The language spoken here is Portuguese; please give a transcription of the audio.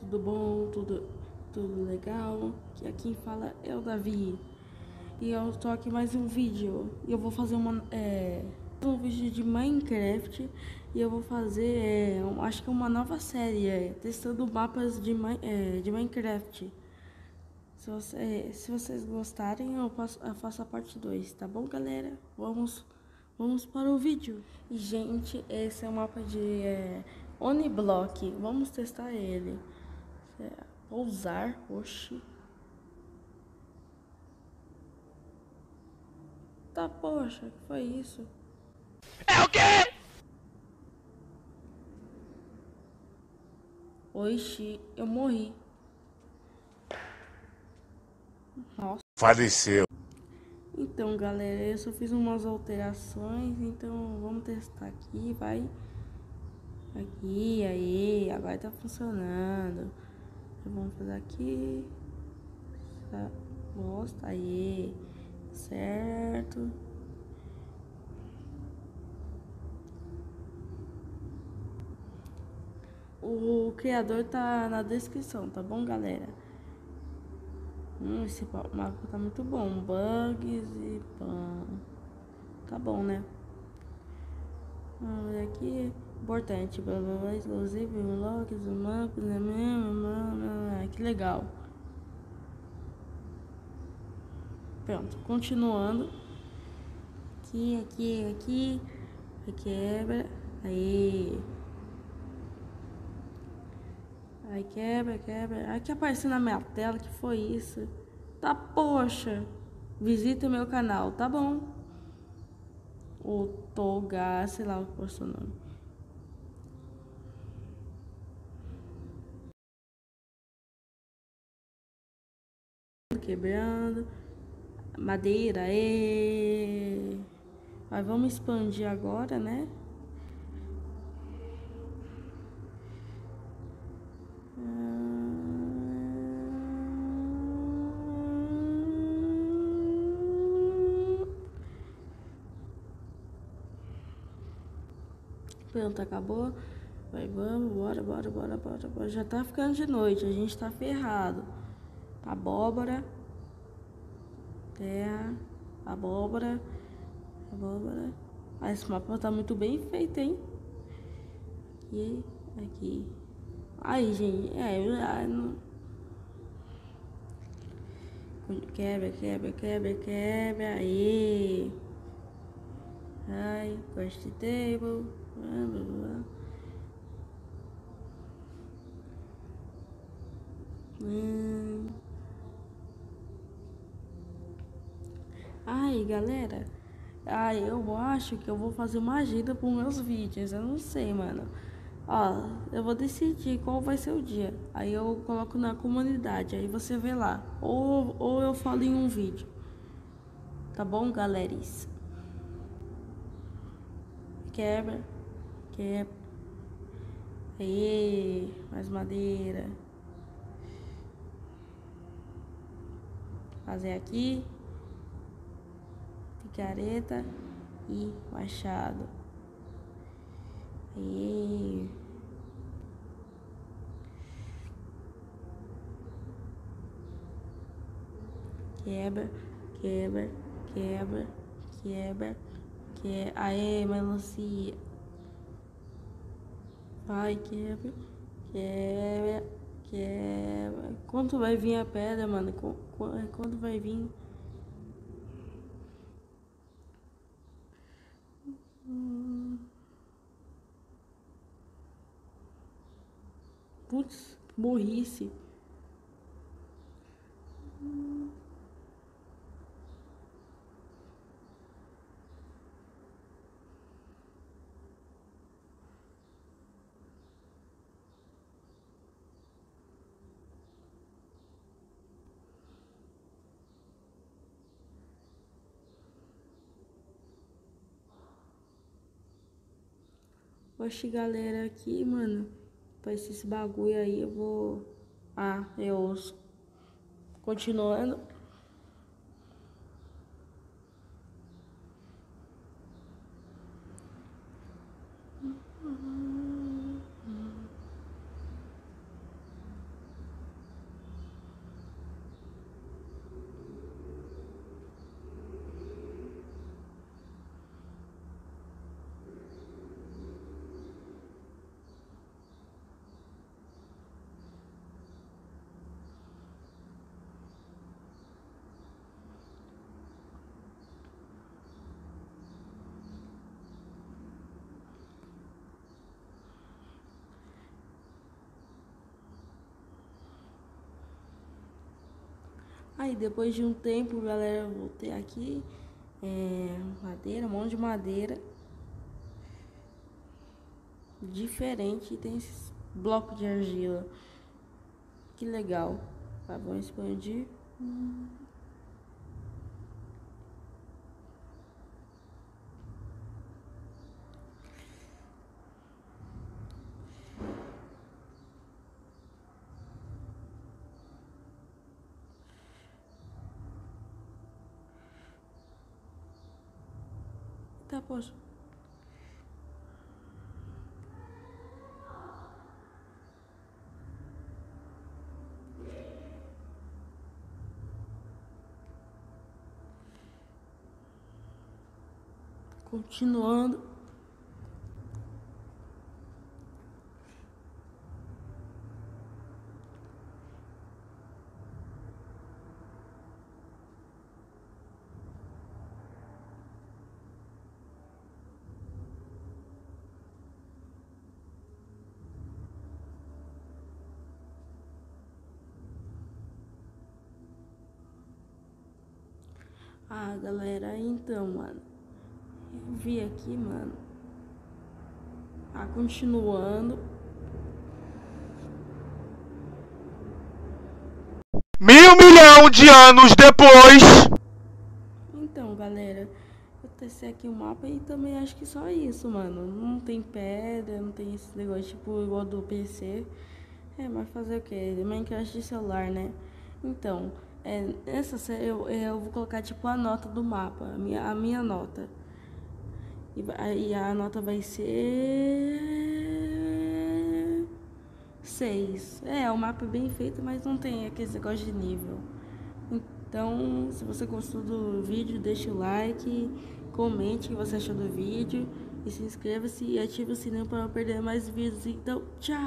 Tudo bom? Tudo, tudo legal? Aqui quem fala é o Davi. E eu tô aqui mais um vídeo. E eu vou fazer uma, é, um vídeo de Minecraft. E eu vou fazer, é, acho que uma nova série, é, testando mapas de, é, de Minecraft. Se, você, é, se vocês gostarem, eu, passo, eu faço a parte 2, tá bom, galera? Vamos, vamos para o vídeo. E, gente, esse é o mapa de é, Oniblock. Vamos testar ele. É, pousar, oxi. Tá, poxa, que foi isso? É o quê? Oxi, eu morri. Nossa. Faleceu. Então, galera, eu só fiz umas alterações, então vamos testar aqui, vai. Aqui, aí, agora tá funcionando. Vamos fazer aqui. Mostra aí. Certo. O criador tá na descrição, tá bom, galera? Hum, esse mapa tá muito bom. Bugs e pan. Tá bom, né? Vamos ver aqui. Importante. Blá blá blá. Exclusivo. Logs, mapas. Né? Que legal. Pronto. Continuando. Aqui, aqui, aqui. Quebra. Aí. Aí quebra, quebra. Aí que apareceu na minha tela, que foi isso? Tá, poxa. Visita o meu canal, tá bom. O Toga, sei lá o seu nome. Quebrando. Madeira, e Mas vamos expandir agora, né? Pronto, acabou. Vai, vamos, bora, bora, bora, bora, bora. Já tá ficando de noite, a gente tá ferrado. Abóbora. Terra. Abóbora. Abóbora. Ah, esse mapa tá muito bem feito, hein? Aqui, aqui. Aí, gente, é, eu já não... Quebra, quebra, quebra, quebra, aí. Ai, quest table. Hum. Ai, galera. Ai, eu acho que eu vou fazer uma agenda para meus vídeos. Eu não sei, mano. Ó, eu vou decidir qual vai ser o dia. Aí eu coloco na comunidade. Aí você vê lá. Ou, ou eu falo em um vídeo. Tá bom, galeris? Quebra quebra. Aí, mais madeira. Fazer aqui. Picareta e machado. Aí. Quebra, quebra, quebra, quebra, quebra. Aê, melancia. Vai, quebra, quebra, quebra. Quando vai vir a pedra, mano? Quando vai vir? Putz, burrice. Oxe, galera, aqui, mano, pra esses bagulho aí, eu vou... Ah, eu... Continuando... Aí depois de um tempo, galera, eu voltei aqui. É, madeira, um monte de madeira. Diferente. Tem esses blocos de argila. Que legal. Tá, vamos expandir. Tá, poxa. Continuando. Ah, galera, então, mano. Eu vi aqui, mano. Ah, continuando. Mil milhão de anos depois. Então, galera, eu testei aqui o mapa e também acho que só isso, mano. Não tem pedra, não tem esse negócio tipo igual do PC. É, mas fazer o que? Minecraft de celular, né? Então, é, essa série eu, eu vou colocar tipo a nota do mapa, a minha, a minha nota. E, vai- e a nota vai ser. 6. É, o mapa é bem feito, mas não tem aquele negócio de nível. Então, se você gostou do vídeo, deixa o like, comente o que você achou do vídeo e se inscreva-se e ative o sininho para não perder mais vídeos. Então, tchau!